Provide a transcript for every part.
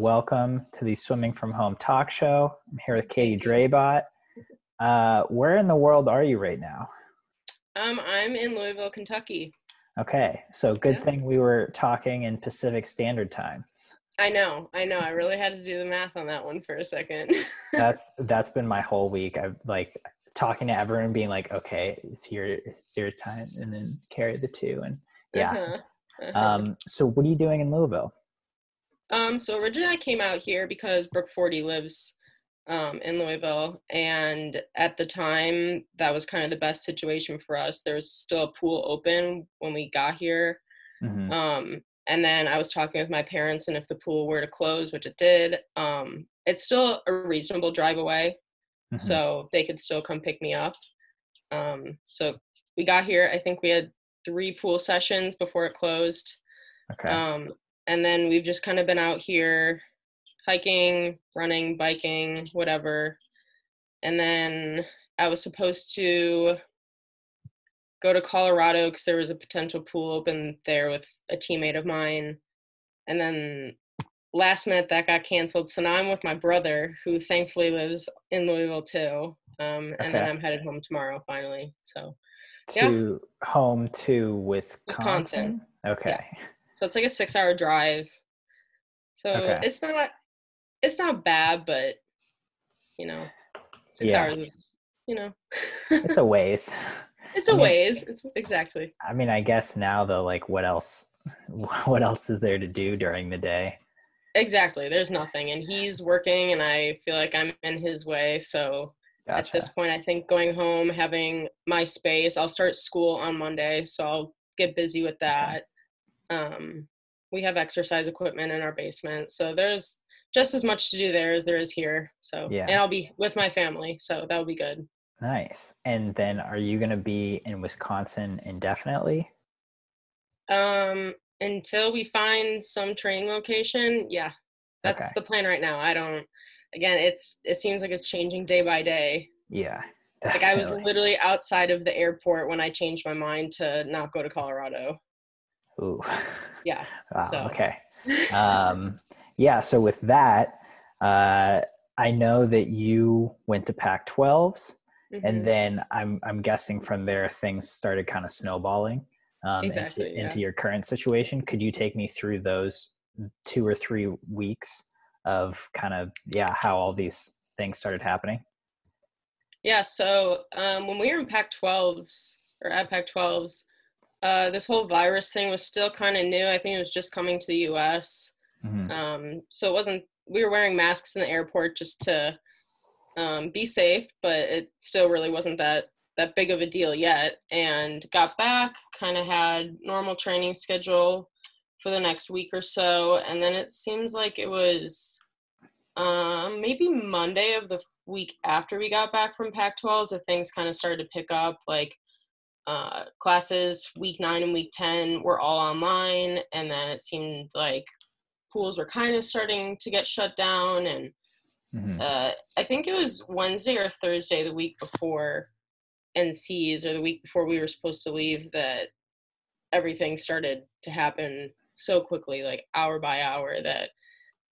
Welcome to the Swimming from Home talk show. I'm here with Katie Drabot. Uh, where in the world are you right now? Um, I'm in Louisville, Kentucky. Okay, so good Yeah. thing we were talking in Pacific Standard Times. I know, I know. I really had to do the math on that one for a second. That's that's been my whole week. I've like talking to everyone, being like, okay, it's your it's your time, and then carry the two, and yeah. Uh-huh, uh-huh. Um, so what are you doing in Louisville? Um, so originally I came out here because Brooke Forde lives um, in Louisville, and at the time that was kind of the best situation for us. There was still a pool open when we got here, Mhm. um, and then I was talking with my parents, and if the pool were to close, which it did, um, it's still a reasonable drive away, Mhm. so they could still come pick me up. Um, so we got here. I think we had three pool sessions before it closed. okay. Um, and then we've just kind of been out here hiking, running, biking, whatever. And then I was supposed to go to Colorado because there was a potential pool open there with a teammate of mine. And then last minute that got canceled. So now I'm with my brother, who thankfully lives in Louisville too. Um, and then I'm headed home tomorrow finally. So yeah. to home to Wisconsin. Wisconsin. Okay. So it's like a six hour drive. So Okay. it's not it's not bad, but you know, six Yeah. hours is you know It's a ways. it's I a mean- ways. It's exactly. I mean, I guess now though, like, what else? What else is there to do during the day? Exactly. There's nothing. And he's working and I feel like I'm in his way. So at this point I think going home, having my space, I'll start school on Monday, so I'll get busy with that. Um we have exercise equipment in our basement. So there's just as much to do there as there is here. So Yeah. and I'll be with my family, so that would be good. Nice. And then, are you going to be in Wisconsin indefinitely? Um until we find some training location, yeah. That's Okay. the plan right now. I don't again, it's it seems like it's changing day by day. Yeah. Like I was literally outside of the airport when I changed my mind to not go to Colorado. Ooh. Yeah. Wow. so. Okay. Um, yeah. So with that, uh, I know that you went to Pac-12s, Mhm. and then I'm I'm guessing from there things started kind of snowballing um, Exactly, into, yeah. into your current situation. Could you take me through those two or three weeks of kind of yeah how all these things started happening? Yeah, so um, when we were in Pac 12s or at Pac 12s, uh, this whole virus thing was still kind of new. I think it was just coming to the US. Mhm. Um, so it wasn't, we were wearing masks in the airport just to um, be safe, but it still really wasn't that that big of a deal yet. And got back, kind of had normal training schedule for the next week or so, and then it seems like it was um, maybe Monday of the week after we got back from Pac-12, so things kind of started to pick up. Like uh, classes, week nine and week ten were all online, and then it seemed like pools were kind of starting to get shut down. And Mhm. uh, I think it was Wednesday or Thursday the week before NCs or the week before we were supposed to leave that everything started to happen so quickly, like hour by hour, that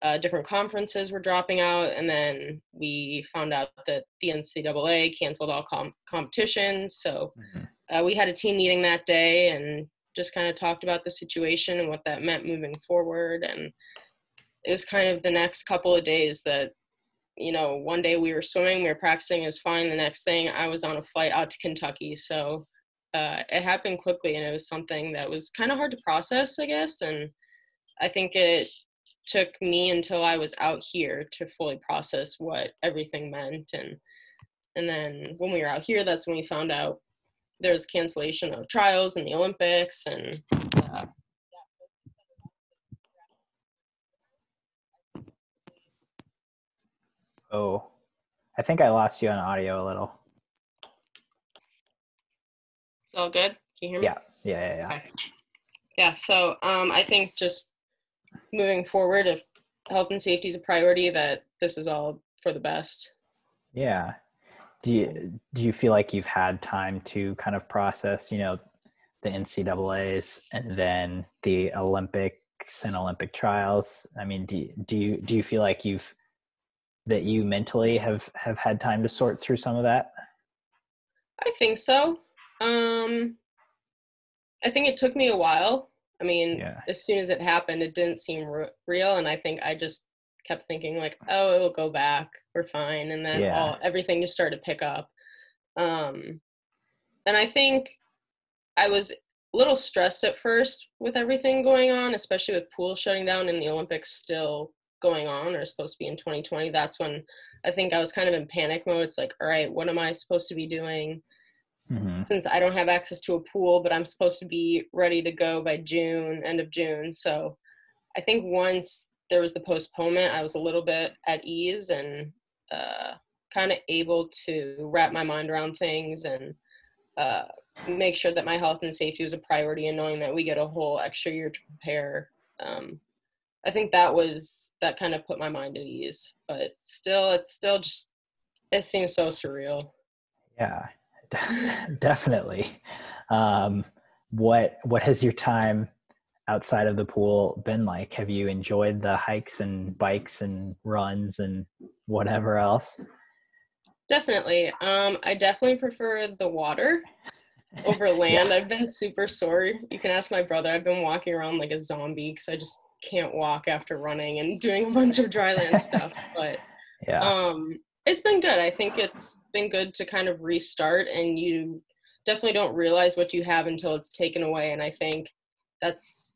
uh, different conferences were dropping out. And then we found out that the NCAA canceled all com- competitions. So Mhm. Uh, we had a team meeting that day and just kind of talked about the situation and what that meant moving forward. And it was kind of the next couple of days that you know, one day we were swimming, we were practicing, it was fine. The next thing, I was on a flight out to Kentucky. So uh, it happened quickly, and it was something that was kind of hard to process, I guess. And I think it took me until I was out here to fully process what everything meant. And and then when we were out here, that's when we found out there was cancellation of trials in the Olympics, and uh, Oh, I think I lost you on audio a little. it's all good. Can you hear me? Yeah. Yeah. Yeah. yeah. Okay. Yeah, so um, I think just moving forward, if health and safety is a priority, that this is all for the best. Yeah. Do you do you feel like you've had time to kind of process, you know, the NCAA's and then the Olympic and Olympic trials. I mean, do do you do you feel like you've that you mentally have have had time to sort through some of that? I think so. Um, I think it took me a while. I mean, Yeah. as soon as it happened, it didn't seem r- real, and I think I just kept thinking like, "Oh, it will go back. We're fine," and then Yeah. all everything just started to pick up. Um, and I think I was a little stressed at first with everything going on, especially with pool shutting down and the Olympics still going on or supposed to be in 2020. That's when I think I was kind of in panic mode. It's like, all right, what am I supposed to be doing? hmm since I don't have access to a pool, but I'm supposed to be ready to go by June, end of June. So I think once there was the postponement, I was a little bit at ease and uh, kind of able to wrap my mind around things and uh, make sure that my health and safety was a priority and knowing that we get a whole extra year to prepare. Um, I think that was that kind of put my mind at ease, but still, it's still just it seems so surreal. Yeah, definitely. Um, what what has your time outside of the pool been like? Have you enjoyed the hikes and bikes and runs and whatever else? Definitely. Um, I definitely prefer the water over land. I've been super sore. You can ask my brother. I've been walking around like a zombie because I just can't walk after running and doing a bunch of dry land stuff. But Yeah, um, it's been good. I think it's been good to kind of restart, and you definitely don't realize what you have until it's taken away. And I think that's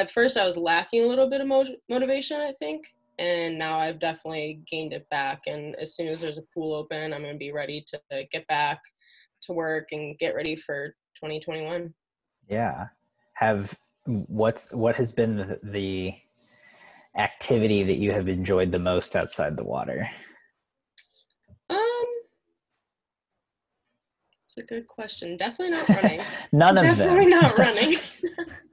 at first I was lacking a little bit of mo- motivation. I think, and now I've definitely gained it back. And as soon as there's a pool open, I'm gonna be ready to get back to work and get ready for 2021. yeah. Have what's what has been the, the activity that you have enjoyed the most outside the water? Um, it's a good question. Definitely not running. None of Definitely them. not running.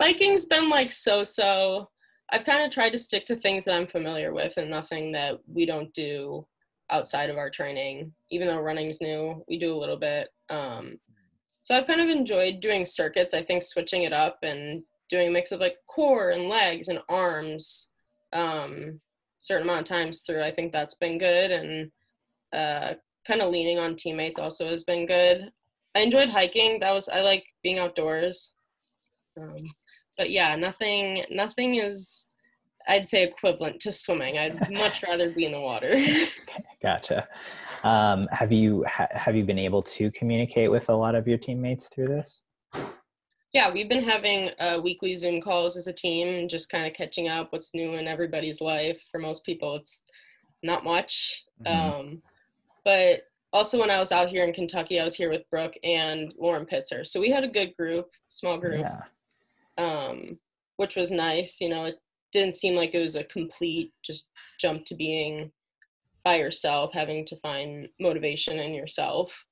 Biking's been like so so. I've kind of tried to stick to things that I'm familiar with and nothing that we don't do outside of our training. Even though running's new, we do a little bit. Um, so I've kind of enjoyed doing circuits. I think switching it up and doing a mix of like core and legs and arms um, certain amount of times through. I think that's been good and uh, kind of leaning on teammates also has been good. I enjoyed hiking. That was I like being outdoors. Um, but yeah, nothing nothing is I'd say equivalent to swimming. I'd much rather be in the water. Gotcha. Um, have you ha- have you been able to communicate with a lot of your teammates through this? yeah, we've been having uh, weekly Zoom calls as a team, just kind of catching up what's new in everybody's life. For most people, it's not much. Mhm. Um, but also, when I was out here in Kentucky, I was here with Brooke and Lauren Pitzer. So we had a good group, small group. Yeah. Um, which was nice. You know, it didn't seem like it was a complete just jump to being by yourself, having to find motivation in yourself.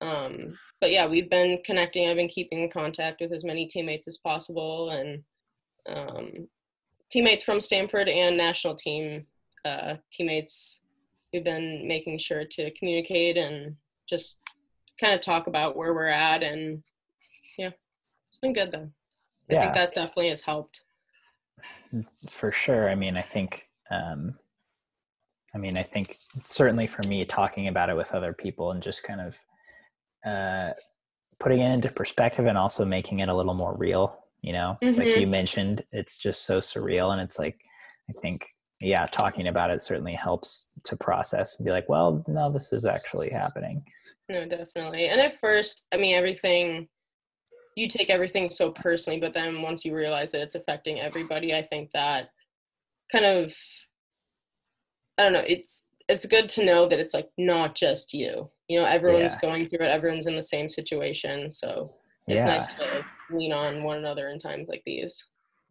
Um, but yeah, we've been connecting. I've been keeping in contact with as many teammates as possible, and um, teammates from Stanford and national team uh, teammates. We've been making sure to communicate and just kind of talk about where we're at, and yeah, it's been good though. I Yeah. think that definitely has helped. for sure i mean i think um i mean i think certainly for me talking about it with other people and just kind of uh putting it into perspective and also making it a little more real you know it's like you mentioned it's just so surreal and it's like i think yeah talking about it certainly helps to process and be like well no this is actually happening No, definitely. And at first, I mean, everything, you take everything so personally, but then once you realize that it's affecting everybody, I think that kind of, I don't know, it's, it's good to know that it's like not just you. You know, everyone's Yeah. going through it, everyone's in the same situation. So it's yeah nice to lean on one another in times like these.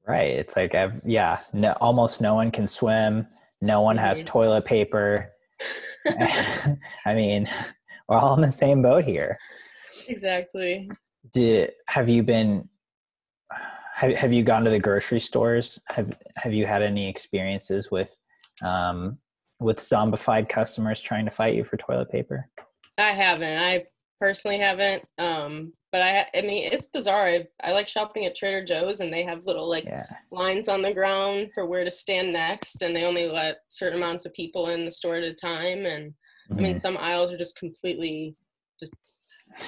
right it's like I've, yeah no, almost no one can swim no one has Mhm. toilet paper I mean, we're all in the same boat here. exactly. Did have you been? Have Have you gone to the grocery stores? Have Have you had any experiences with, um, with zombified customers trying to fight you for toilet paper? I haven't. I personally haven't. Um, but I I mean it's bizarre. I, I like shopping at Trader Joe's and they have little like Yeah. lines on the ground for where to stand next and they only let certain amounts of people in the store at a time and I mean Mhm. some aisles are just completely just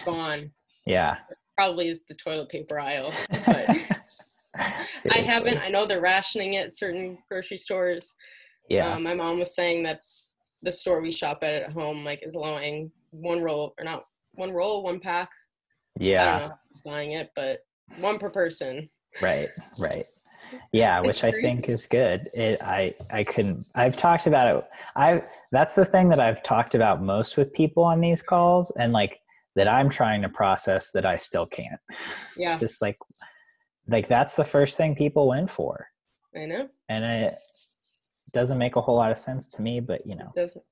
gone. yeah. Probably is the toilet paper aisle. But I haven't I know they're rationing it at certain grocery stores. Yeah. Um, my mom was saying that the store we shop at at home like is allowing one roll or not one roll, one pack. I yeah. don't know buying it, but one per person. Right. Right. Yeah, which I think is good. It I I couldn't I've talked about it. I that's the thing that I've talked about most with people on these calls and like that I'm trying to process that I still can't. Yeah, Just like like that's the first thing people went for. I know. And it doesn't make a whole lot of sense to me, but you know, It doesn't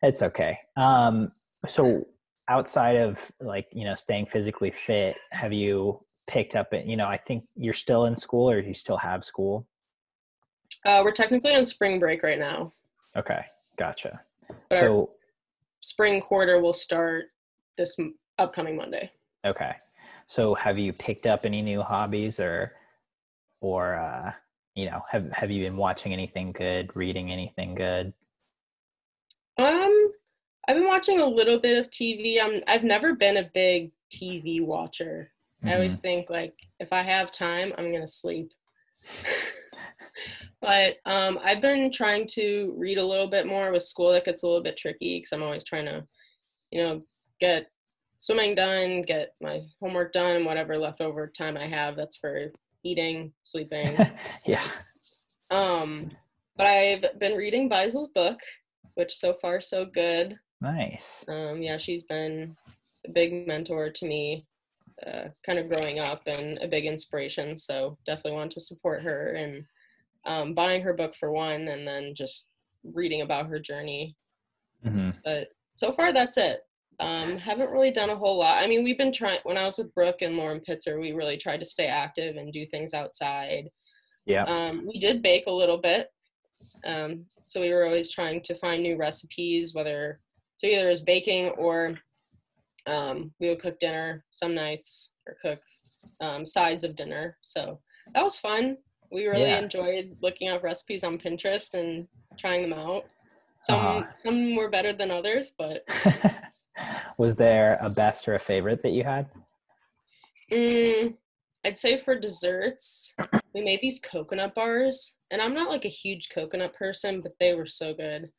it's okay. Um so outside of like, you know, staying physically fit, have you picked up you know, I think you're still in school or you still have school? uh, we're technically on spring break right now. Okay, gotcha. But So, spring quarter will start this upcoming Monday. okay. So, have you picked up any new hobbies, or, or, uh, you know, have have you been watching anything good, reading anything good? Um, I've been watching a little bit of TV. I'm I've never been a big TV watcher. I always think like if I have time, I'm gonna sleep. but um, I've been trying to read a little bit more with school. That gets a little bit tricky because I'm always trying to, you know, get swimming done, get my homework done, whatever leftover time I have. That's for eating, sleeping. Yeah. Um, but I've been reading Beisel's book, which so far so good. Nice. Um, yeah, she's been a big mentor to me, uh, kind of growing up and a big inspiration. So definitely want to support her and um, buying her book for one, and then just reading about her journey. Mm-hmm. But so far, that's it. Um, haven't really done a whole lot. I mean, we've been trying. When I was with Brooke and Lauren Pitzer, we really tried to stay active and do things outside. Yeah. Um, we did bake a little bit. Um, so we were always trying to find new recipes, whether so either it was baking or um, we would cook dinner some nights or cook um, sides of dinner. So that was fun. We really Yeah. enjoyed looking up recipes on Pinterest and trying them out. Some Uh-huh. some were better than others, but Was there a best or a favorite that you had? Mm, I'd say for desserts, we made these coconut bars, and I'm not like a huge coconut person, but they were so good.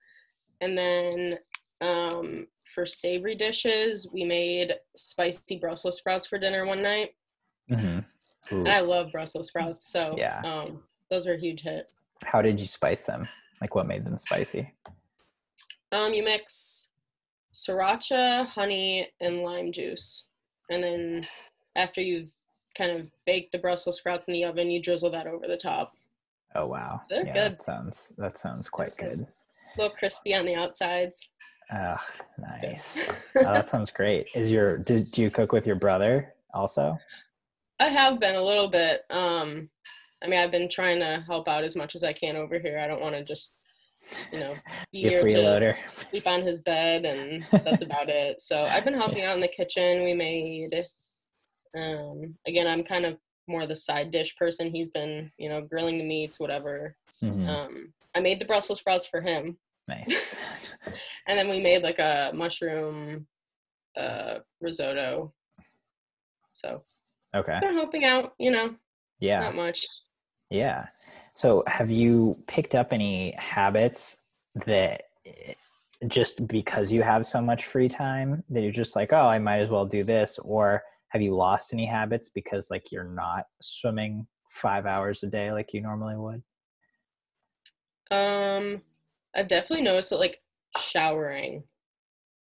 And then um, for savory dishes, we made spicy Brussels sprouts for dinner one night, hmm and I love Brussels sprouts, so Yeah. um, those were a huge hit. How did you spice them? Like, what made them spicy? Um, you mix sriracha, honey, and lime juice, and then after you've kind of baked the Brussels sprouts in the oven, you drizzle that over the top. Oh wow, They're yeah, good. That sounds that sounds quite They're good. A little crispy on the outsides. Oh, nice. oh, that sounds great. Is your did do you cook with your brother also? I have been a little bit. Um, I mean, I've been trying to help out as much as I can over here. I don't want to just, you know, be Your here to freeloader. sleep on his bed, and that's about it. So I've been helping out in the kitchen. We made, um, again, I'm kind of more the side dish person. He's been, you know, grilling the meats, whatever. Mhm, Um, I made the Brussels sprouts for him, Nice. and then we made like a mushroom uh, risotto. So Okay. been helping out, you know, Yeah. not much. Yeah. So, have you picked up any habits that eh, just because you have so much free time that you're just like, oh, I might as well do this? Or have you lost any habits because, like, you're not swimming five hours a day like you normally would? Um, I've definitely noticed that like showering.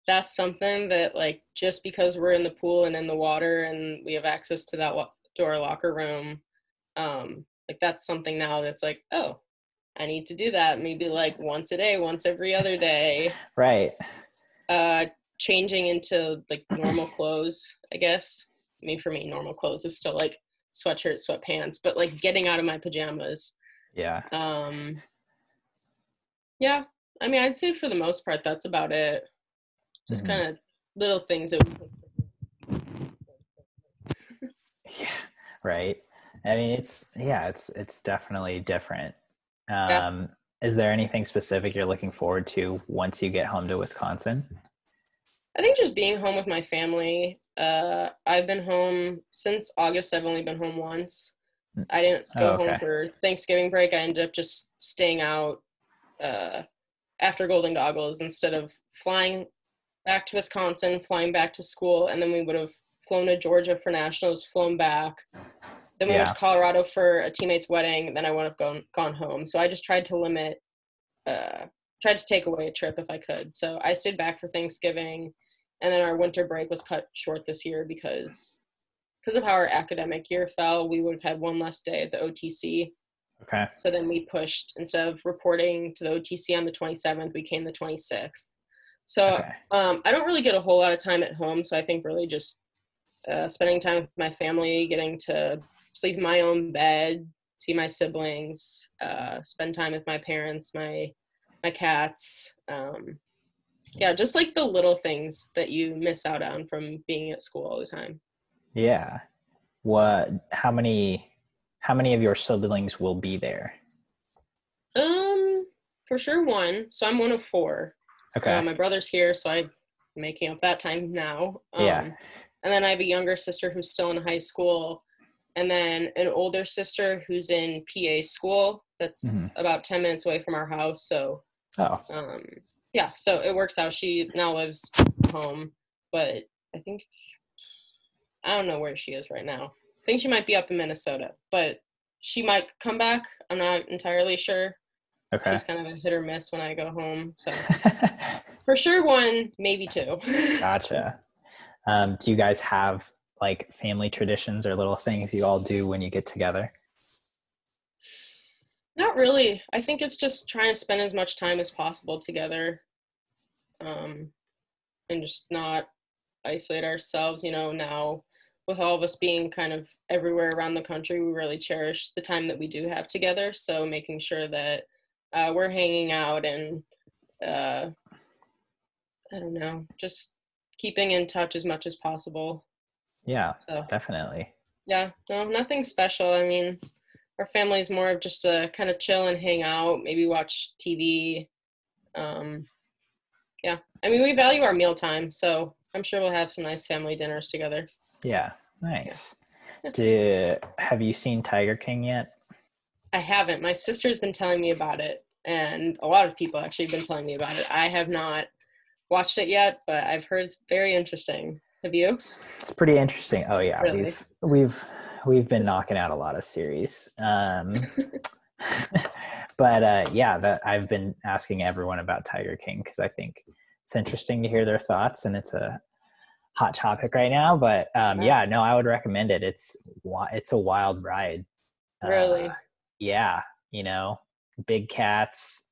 That's something that like just because we're in the pool and in the water and we have access to that to our locker room, um, like that's something now that's like, oh, I need to do that maybe like once a day, once every other day. Right. Uh, changing into like normal clothes, I guess. I mean, for me, normal clothes is still like sweatshirt, sweatpants, but like getting out of my pajamas Yeah. um yeah i mean i'd say for the most part that's about it just Mhm. kind of little things that we. Yeah, right. I mean, it's yeah, it's it's definitely different. Um, Yeah. Is there anything specific you're looking forward to once you get home to Wisconsin? I think just being home with my family. Uh, I've been home since August. I've only been home once. I didn't go Oh, okay. home for Thanksgiving break. I ended up just staying out uh, after Golden Goggles instead of flying back to Wisconsin, flying back to school, and then we would have flown to Georgia for nationals, flown back. Then we went to Colorado for a teammate's wedding. Then I would have gone gone home. So I just tried to limit, uh, tried to take away a trip if I could. So I stayed back for Thanksgiving, and then our winter break was cut short this year because because of how our academic year fell. We would have had one less day at the OTC. Okay. So then we pushed instead of reporting to the OTC on the 27th, we came the 26th. So Okay. um, I don't really get a whole lot of time at home. So I think really just uh, spending time with my family, getting to sleep in my own bed, see my siblings, uh, spend time with my parents, my my cats. Um, yeah, just like the little things that you miss out on from being at school all the time. Yeah. What? How many? How many of your siblings will be there? Um, for sure one. So I'm one of four. Okay. Uh, my brother's here, so I'm making up that time now. Um, Yeah. And then I have a younger sister who's still in high school, and then an older sister who's in PA school that's Mm-hmm. about 10 minutes away from our house. So, oh. um, yeah, so it works out. She now lives home, but I think, I don't know where she is right now. I think she might be up in Minnesota, but she might come back. I'm not entirely sure. Okay. She's kind of a hit or miss when I go home. So, for sure, one, maybe two. gotcha. Um, do you guys have like family traditions or little things you all do when you get together? Not really. I think it's just trying to spend as much time as possible together, um, and just not isolate ourselves. You know, now with all of us being kind of everywhere around the country, we really cherish the time that we do have together. So making sure that uh, we're hanging out and uh, I don't know, just keeping in touch as much as possible. Yeah, So definitely. yeah, no, nothing special. I mean, our family's more of just to kind of chill and hang out, maybe watch TV. Um, yeah, I mean, we value our meal time, so I'm sure we'll have some nice family dinners together. Yeah, nice. Do, have you seen Tiger King yet? I haven't. My sister's been telling me about it, and a lot of people actually have been telling me about it. I have not watched it yet, but I've heard it's very interesting. Have you? It's pretty interesting. Oh yeah, Really? we've we've we've been knocking out a lot of series. Um, but uh, yeah, that I've been asking everyone about Tiger King because I think it's interesting to hear their thoughts, and it's a hot topic right now. But um, yeah, no, I would recommend it. It's it's a wild ride. Really? Uh, yeah, you know, big cats,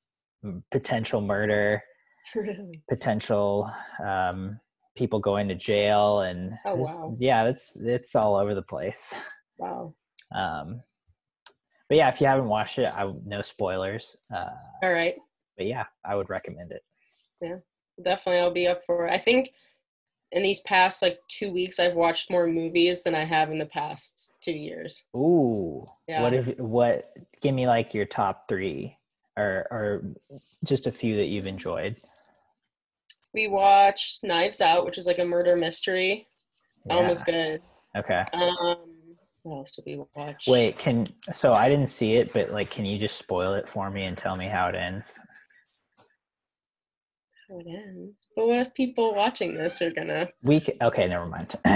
potential murder, really? potential um, people going to jail, and Oh, wow. yeah, it's it's all over the place. Wow. Um, but yeah, if you haven't watched it, I no spoilers. Uh, All right. but yeah, I would recommend it. Yeah, definitely i'll be up for it i think in these past like two weeks i've watched more movies than i have in the past two years Ooh, Yeah. what if what? Give me like your top three, or or just a few that you've enjoyed. We watched knives out which is like a murder mystery that one was good Okay. um what else did we watch Wait, can so I didn't see it, but like, can you just spoil it for me and tell me how it ends? how it ends but what if people watching this are gonna We okay, never mind.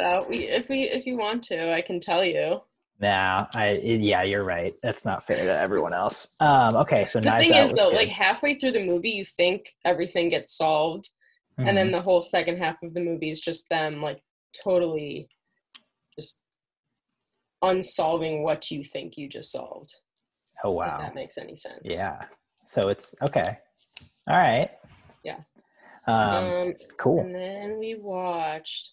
out we if we if you want to i can tell you nah, I it- yeah, you're right. That's not fair to everyone else. Um, okay, so the thing is though good. like halfway through the movie you think everything gets solved and then Mhm. the whole second half of the movie is just them like totally just unsolving what you think you just solved oh if wow, that makes any sense yeah. So it's okay. All right. Yeah. Um, um cool. and then we watched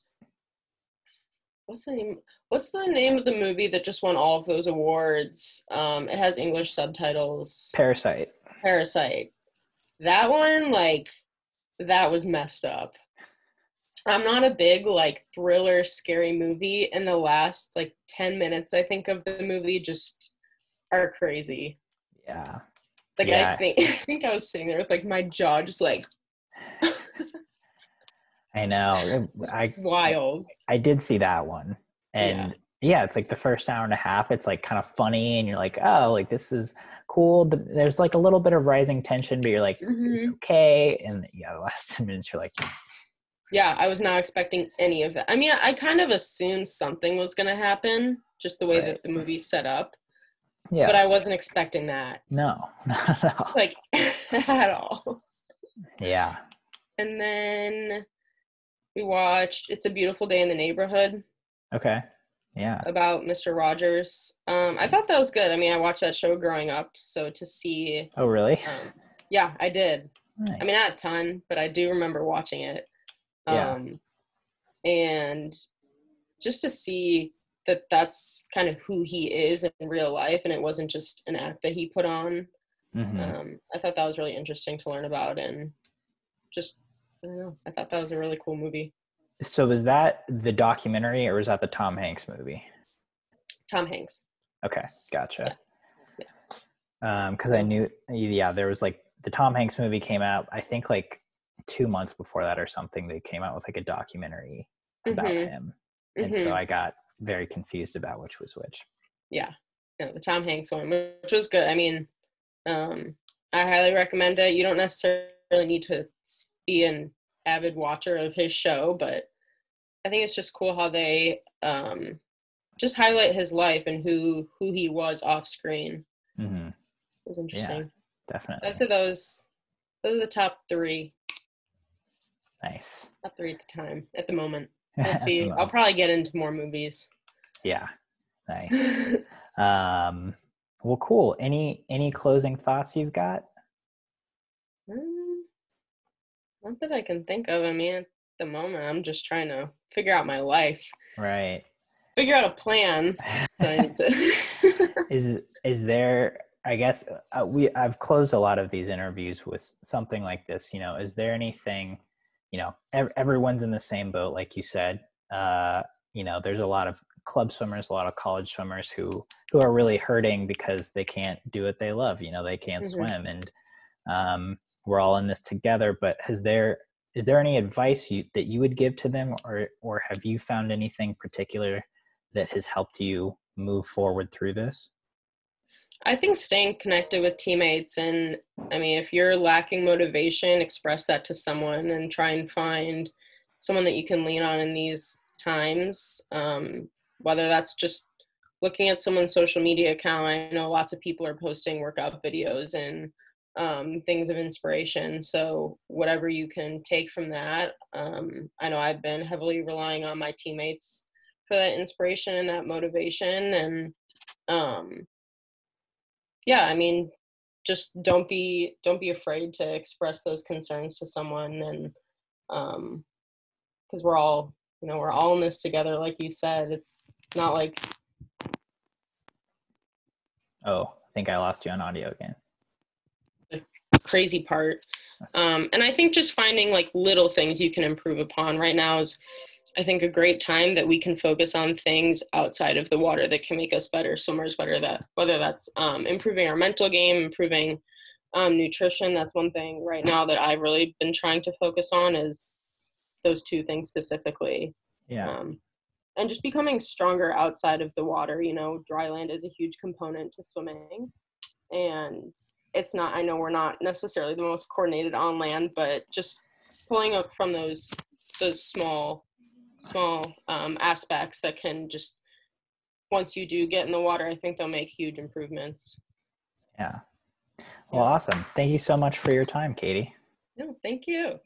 what's the name what's the name of the movie that just won all of those awards um it has english subtitles Parasite. parasite that one like that was messed up I'm not a big like thriller scary movie and the last like 10 minutes I think of the movie just are crazy. Yeah. Like Yeah. I think I think I was sitting there with like my jaw just like I know. I wild. I did see that one. And yeah. it's like the first hour and a half, it's like kind of funny and you're like, oh, like this is cool. But there's like a little bit of rising tension, but you're like, it's Mhm. okay. And yeah, the last 10 minutes, you're like, Yeah, I was not expecting any of that. I mean, I kind of assumed something was going to happen just the way Right. that the movie set up, yeah, but I wasn't expecting that no, not at all. like at all. Yeah. And then we watched It's a Beautiful Day in the Neighborhood Okay. Yeah. about Mr. Rogers. Um, I thought that was good. I mean, I watched that show growing up, so to see, Oh, really? um, yeah, I did. Nice. I mean, not a ton, but I do remember watching it. Yeah. Um, and just to see that that's kind of who he is in real life, and it wasn't just an act that he put on. Mhm. Um, I thought that was really interesting to learn about, and just I don't know. I thought that was a really cool movie. So was that the documentary or was that the Tom Hanks movie? Tom Hanks. Okay, gotcha. Yeah. Um, because I knew, yeah, there was like the Tom Hanks movie came out. I think like two months before that or something. They came out with like a documentary about Mhm, him, and so mhm. I got very confused about which was which. yeah, no, the Tom Hanks one, which was good. I mean, um, I highly recommend it. You don't necessarily need to be an avid watcher of his show, but I think it's just cool how they um, just highlight his life and who who he was off screen. Mm-hmm. It was interesting. So Definitely I'd say those those are the top three, nice. top three at the time at the moment. We'll see. I'll probably get into more movies. yeah, nice. Um, well, cool. Any any closing thoughts you've got? Mm, Not that I can think of. I mean, at the moment, I'm just trying to figure out my life, Right. figure out a plan. So to. is is there i guess uh, we i've closed a lot of these interviews with something like this you know is there anything you know ev- everyone's in the same boat like you said uh you know there's a lot of club swimmers a lot of college swimmers who who are really hurting because they can't do what they love you know they can't Mhm. swim and um we're all in this together but has there is there any advice you that you would give to them or or have you found anything particular that has helped you move forward through this I think staying connected with teammates, and I mean, if you're lacking motivation, express that to someone and try and find someone that you can lean on in these times. Um, whether that's just looking at someone's social media account, I know lots of people are posting workout videos and um, things of inspiration. So, whatever you can take from that, um, I know I've been heavily relying on my teammates for that inspiration and that motivation. And um, yeah, I mean, just don't be don't be afraid to express those concerns to someone, and um, because we're all you know we're all in this together, like you said. It's not like Oh, I think I lost you on audio again. Crazy part. Um, and I think just finding like little things you can improve upon right now is, I think, a great time that we can focus on things outside of the water that can make us better swimmers. Better that whether that's um, improving our mental game, improving um, nutrition. That's one thing right now that I've really been trying to focus on is those two things specifically. Yeah. Um, and just becoming stronger outside of the water. You know, dry land is a huge component to swimming, and it's not. I know we're not necessarily the most coordinated on land, but just pulling up from those those small small um, aspects that can just once you do get in the water, I think they'll make huge improvements. Yeah. Well, Yeah. awesome. Thank you so much for your time, Katie. No, thank you.